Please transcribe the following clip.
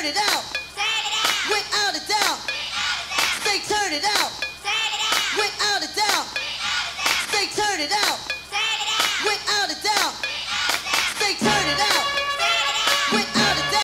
turn it out. Without a doubt. Say turn it out. Turn it out. Without a doubt. Say turn it out.